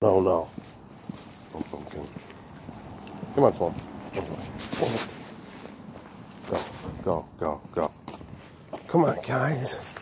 No, no. Come on, Swan. Go, go, go, go. Come on, guys.